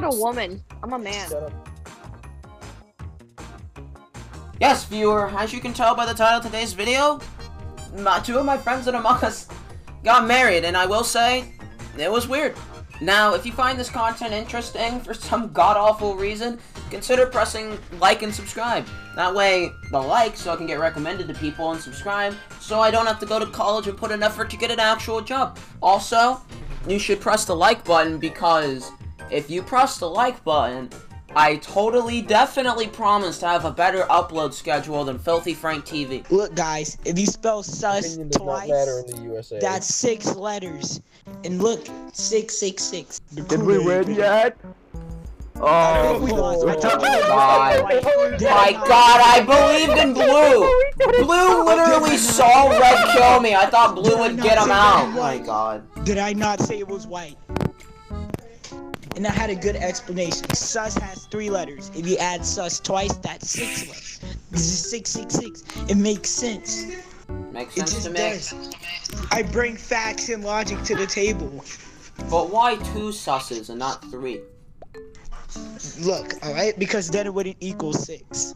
not a woman. I'm a man. Yes, viewer, as you can tell by the title of today's video, my, two of my friends in Among Us got married, and I will say, it was weird. Now, if you find this content interesting for some god-awful reason, consider pressing like and subscribe. That way, the like, so I can get recommended to people, and subscribe, so I don't have to go to college and put an effort to get an actual job. Also, you should press the like button, because if you press the like button, I totally, definitely promise to have a better upload schedule than Filthy Frank TV. Look, guys, if you spell sus Opinion does not twice, matter in the USA. that's six letters. And look, six six six. Did we win yet? Oh, we lost. I told you it God. was white. Did I My god, I believed in Blue! Blue literally saw Red kill me. I thought Blue would get him out. My god. Did I not say it was white? And I had a good explanation. Sus has three letters. If you add sus twice, that's six letters. This is six six six. It makes sense. Makes It sense to just me. does. I bring facts and logic to the table. But why two susses and not three? Look, alright? Because then it wouldn't equal six.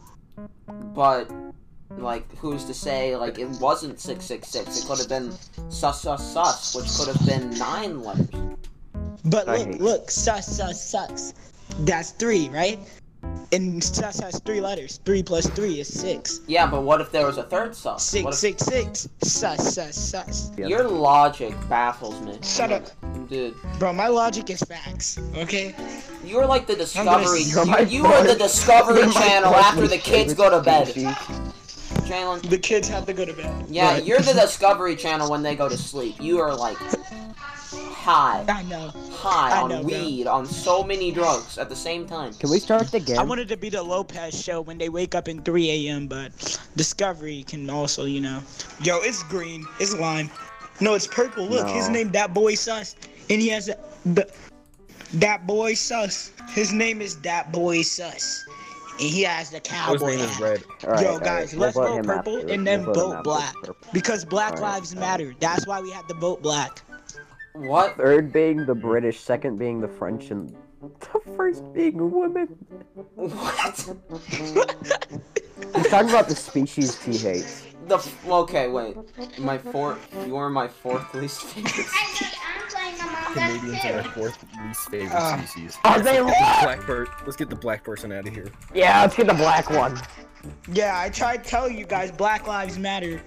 But, like, who's to say, like, it wasn't 666? It could have been sus sus sus, which could have been nine letters. But I look, look, sus, sus, sucks. That's three, right? And sus has three letters. Three plus three is six. Yeah, but what if there was a third sus? Six, if- six, six. Sus, sus, sus. Your logic baffles me. Shut up. Dude. Bro, my logic is facts, okay? You're like the Discovery. You're You, you are the. Discovery Channel after the kids go to bed. Jalen. The kids have to go to bed. Yeah, Right. you're the Discovery Channel when they go to sleep. You are like high, I know. High on know, bro. weed, on so many drugs at the same time. Can we start the game? I wanted to be the Lopez show when they wake up in 3 a.m., but Discovery can also, you know. Yo, it's green. It's lime. No, it's purple. Look, his name that boy sus, and he has a the that boy sus. His name is that boy sus, and he has the His cowboy name is hat. Red. All right, Yo, guys, we'll let's vote vote purple after. and then We'll vote him black. Because Black Alright, Lives alright. Matter. That's why we have to vote black. What? Third being the British, second being the French, and the first being a woman. What? He's talking about the species he hates. The f- okay, wait. My fourth. You are my fourth least favorite. Canadians are our fourth least favorite Ah. species. Are they Let's get the what? black per- Let's get the black person out of here. Yeah, let's get the black one. Yeah, I tried telling you guys Black Lives Matter.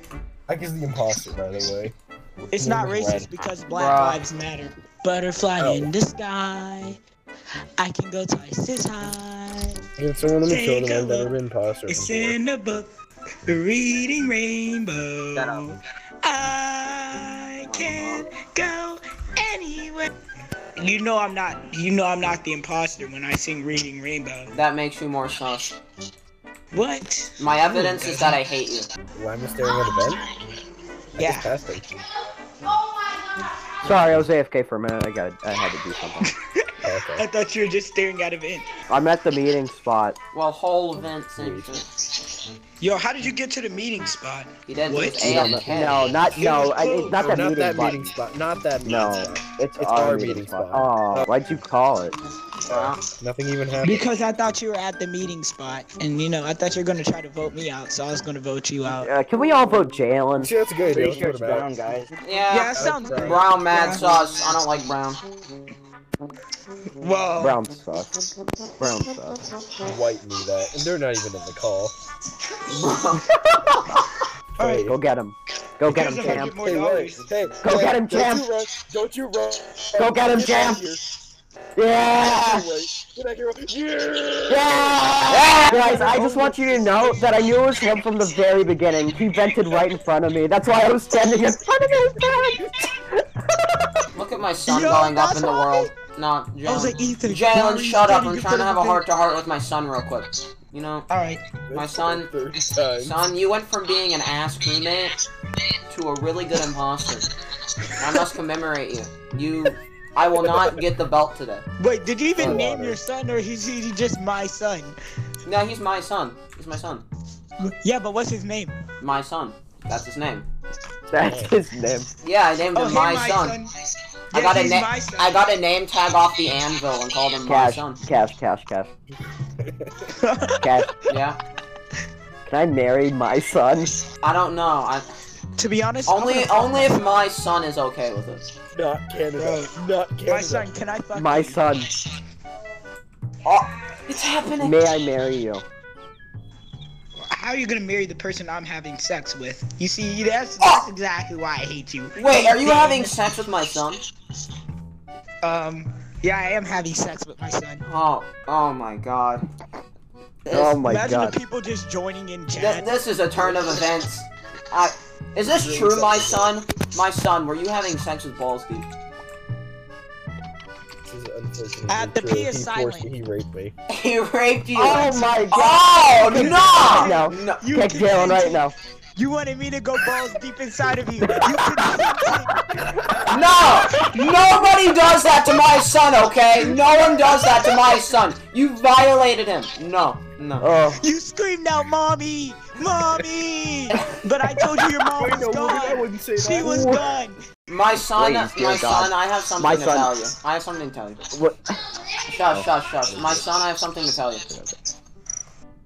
I guess the imposter, by the way. It's not Red. racist because Black Bruh. Lives Matter. Butterfly Oh. in the sky. I can go twice as high. Give someone in the Take show that a I've never look. been imposter It's before. in the book. Reading Rainbow. I can go anywhere. You know I'm not. You know I'm not the imposter when I sing Reading Rainbow. That makes you more sus. What? My evidence is that I hate you. Why am I staring at a vent? I Yeah. just passed it. Sorry, I was AFK for a minute. I got, I had to do something. Oh, I thought you were just staring at a vent. I'm at the meeting spot. Well, whole event same shit. Yo, how did you get to the meeting spot? He did What? his No, no, no, not no. I, it's not Oh, that not meeting that spot. meeting spot. Not that meeting No, spot. it's, It's our, our meeting, meeting spot. spot. Oh, why'd you call it? Well, Nothing even happened. Because I thought you were at the meeting spot, and you know I thought you were gonna try to vote me out, so I was gonna vote you out. Uh, can we all vote Jalen? Actually, that's a good idea. Pretty sure it's brown, guys. yeah. Yeah, that sounds Brown. good. Brown mad Yeah. sauce. I don't like brown. Well, Brown sus. Brown sus. White knew that, and they're not even in the call. all right. Go get him. Go get him, Because champ. Hey, Hey, Go hey, get him, don't champ. You run. Don't you run. Go get him, out champ. here. Yeah! Wait, Get out here. Yeah! Yeah! Guys, I just want you to know that I knew it was him from the very beginning. He vented right in front of me. That's why I was standing in front of his bed. Look at my son Yo, going up in the why- world. No, oh, I was like, Jalen. Ethan. why Jalen, shut up. I'm trying to have a heart to heart with my son real quick. You know, All right. My son- son, you went from being an ass crewmate to a really good imposter. I must commemorate you. You, I will not get the belt today. Wait, did you even Oh, name water. your son, or is he just my son? No, he's my son. He's my son. Yeah, but what's his name? My son. That's his name. That's oh. his name. Yeah, I named Oh, him hey, my, my son. son. I got a he's na- my son. I got a name tag off the anvil and called him my Cash, son. cash, cash, cash, cash. Yeah. Can I marry my son? I don't know. I to be honest, only only if my son is okay with it. Not Canada. Bro, Not Canada. My son, can I fuck My you? son. Oh, it's happening. May I marry you? How are you gonna marry the person I'm having sex with? You see, that's Oh! that's exactly why I hate you. Wait, are you having sex with my son? Um, yeah, I am having sex with my son. Oh, oh my god. This, Oh my Imagine god. the people just joining in th- chat. this is a turn of events. I, is this true, my son? My son, were you having sex with balls At the true. P is he silent. me. He raped me. he raped you. Oh my god! Oh no! No. no. You Kick Jalen right now. You wanted me to go balls deep inside of you. You consented. No! Nobody does that to my son, okay? No one does that to my son. You violated him. No, no. Oh, You screamed out, "Mommy, mommy!" But I told you your mom Wait, was no, gone. say She that. was gone. My son, Please, dear my God. son, I have something My to son. tell you. I have something to tell you. what? Shush, shush, shush. My son, I have something to tell you.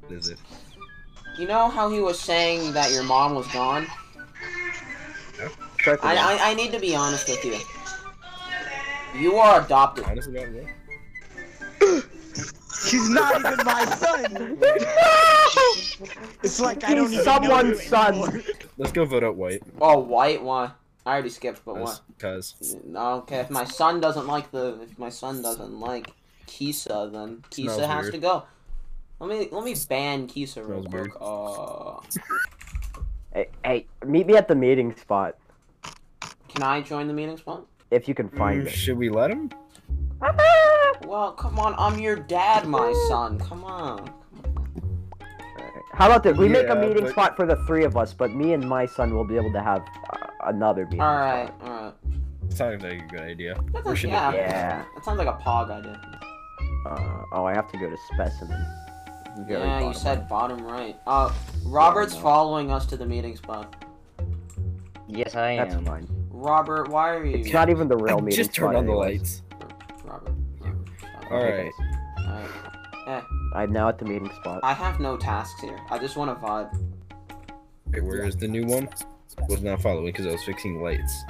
What is it? You know how he was saying that your mom was gone? Circle I, it. I, I need to be honest with you. You are adopted. Honestly, about what? She's not even my son. It's like I don't He's even know someone's son. Let's go vote out white. Oh, white? Why? I already skipped, but what? Because okay, if my son doesn't like the, if my son doesn't like Kisa, then Kisa Smells has weird. to go. Let me, let me ban Kisa real Smells quick. Uh, Hey, hey, meet me at the meeting spot can I join the meeting spot? if you can find it. should we let him? Well, come on, I'm your dad, my son. Come on. How about this? We make a meeting but- spot for the three of us, but me and my son will be able to have uh, another meeting. Alright, spot. alright. Sounds like a good idea. That Where sounds, yeah, it Yeah. that sounds like a pog idea. Uh, oh, I have to go to specimen. Very yeah, you bottom said bottom right. Uh, Robert's no. following us to the meeting spot. Yes, I am. That's am. fine. Robert, why are you? It's not even the real I meeting just turn on the anyways. lights. Robert. Robert, stop. Alright. Alright. Eh, I'm now at the meeting spot. I have no tasks here. I just want to vibe. Wait, where is the new one? Was not following because I was fixing lights.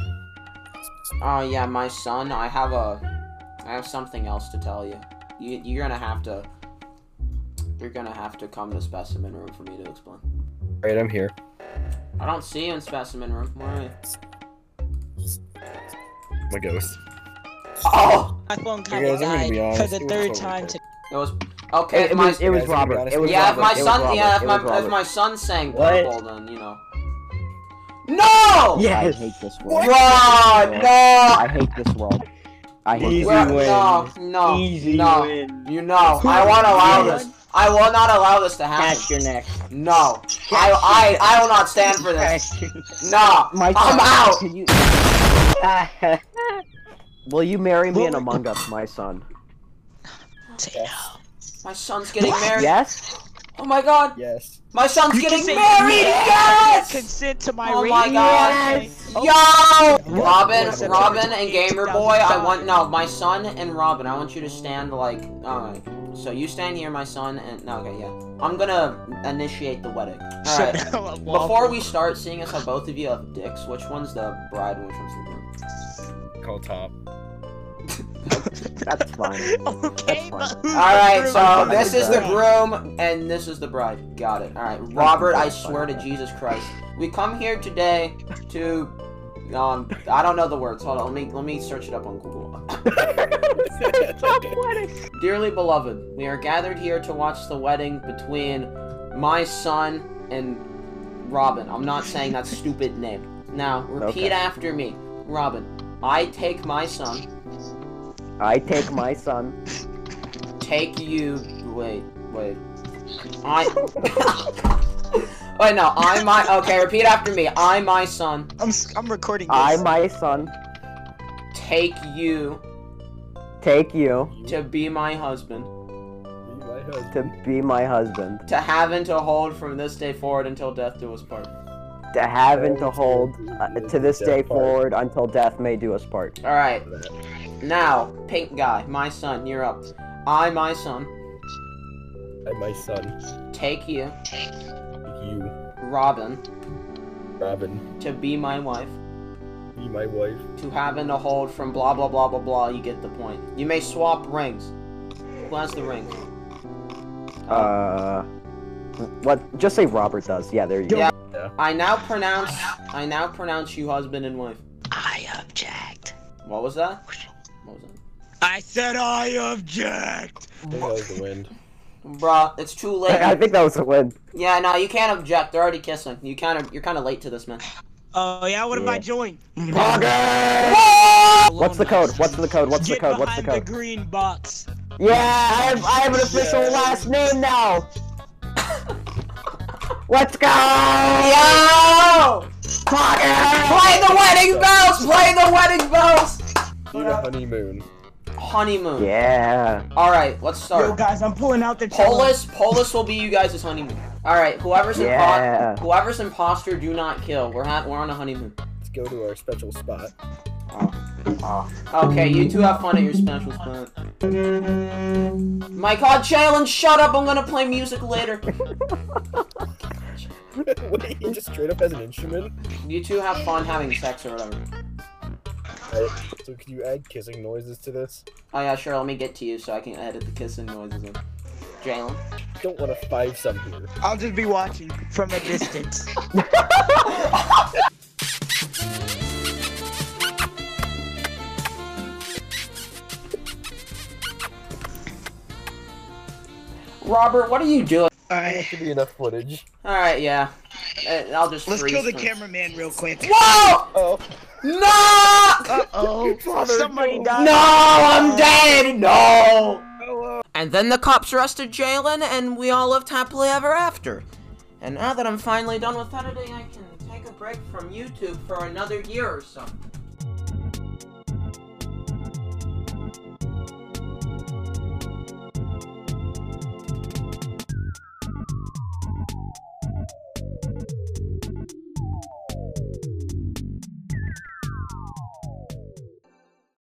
Oh yeah, my son. I have a, I have something else to tell you. You you're gonna have to. You're gonna have to come to specimen room for me to explain. Alright, I'm here. I don't see you in specimen room. Where are you? My ghost. Oh, My phone Hey kind of died for the third time weird. today. it was okay. It, it my was, it was Guys, I'm gonna be Robert. It was with you. yeah, if my it son, Robert, yeah, if my was Robert. if my son's saying What? purple, then you know. No! I hate this world. Run! No! I hate this world. I hate Easy this world. win. no, no, Easy no. win. You know, I won't allow this. I will not allow this to happen. Catch your neck. No, I, I, I will not stand for this. No, My I'm out. Can you, neck. Ah, will you marry me in Among Us, my son? Say no. My son's getting married. Yes. Oh my god, Yes. my son's You getting married. Yes. Consent to my Oh my god. Oh. Yo! Robin, Robin and Gamer Boy, I want, no, my son and Robin, I want you to stand like, alright. So you stand here, my son, and, no, okay, yeah. I'm gonna initiate the wedding. Alright. Shut up, Before we start, seeing as how both of you have dicks, which one's the bride and which one's the groom? Call top. That's fine. Okay, That's but who's Alright, the so groom? this is the groom, and this is the bride. Got it. Alright, Robert, I swear to Jesus Christ. We come here today to, um, I don't know the words. Hold on, let me, let me search it up on Google. Dearly beloved, we are gathered here to watch the wedding between my son and Robin. I'm not saying that stupid name. Now, repeat Okay. after me. Robin, I take my son, I take my son. take you. Wait, wait. I. wait, no, I my. Okay, repeat after me. I, my son, I'm s- I'm recording this. I, my son, take you take you to be my husband, My husband. to be my husband. to have and to hold from this day forward until death do us part. to have and to hold uh, to this day forward until death may do us part. All right. Now, pink guy, my son, you're up. I, my son, I, my son, take you, you, Robin, Robin, to be my wife. be my wife. To having to hold from blah blah blah blah blah. You get the point. You may swap rings. Who has the ring? Uh, what? Just say Robert does. Yeah, there you go. Yeah. I now pronounce. I now pronounce you husband and wife. I object. What was that? What was that? I said I object. I that was the wind. Bruh, it's too late. I think that was a win. Yeah, no, you can't object. They're already kissing. You kind of, you're kind of late to this, man. Oh yeah, what if I join? What's the code? What's the code? What's the code? What's the behind code? green box. Yeah, I have, I have an official Yeah. last name now. Let's go! Yo! Play the wedding bells! Play the wedding bells! Need a honeymoon. Honeymoon. Yeah. All right, let's start. Yo guys, I'm pulling out the. Polus, Polus will be you guys' honeymoon. All right, whoever's Yeah. impo- whoever's imposter, do not kill. We're ha- we're on a honeymoon. Let's go to our special spot. Okay, you two have fun at your special spot. My God, Jalen, shut up! I'm gonna play music later. Wait, he just straight up has an instrument? You two have fun having sex or whatever. Right. So can you add kissing noises to this? Oh yeah, sure. Let me get to you so I can edit the kissing noises in. Jalen. Don't want to five some here. I'll just be watching from a distance. Robert, what are you doing? Alright, Should be enough footage. All right, yeah. Uh, I'll just let's kill the cameraman real quick. Whoa! Oh, No! Uh oh, Father, somebody no. died. No, I'm dead. No. And then the cops arrested Jalen, and we all lived happily ever after. And now that I'm finally done with editing, I can take a break from YouTube for another year or so.